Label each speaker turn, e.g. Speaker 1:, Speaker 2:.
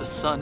Speaker 1: The sun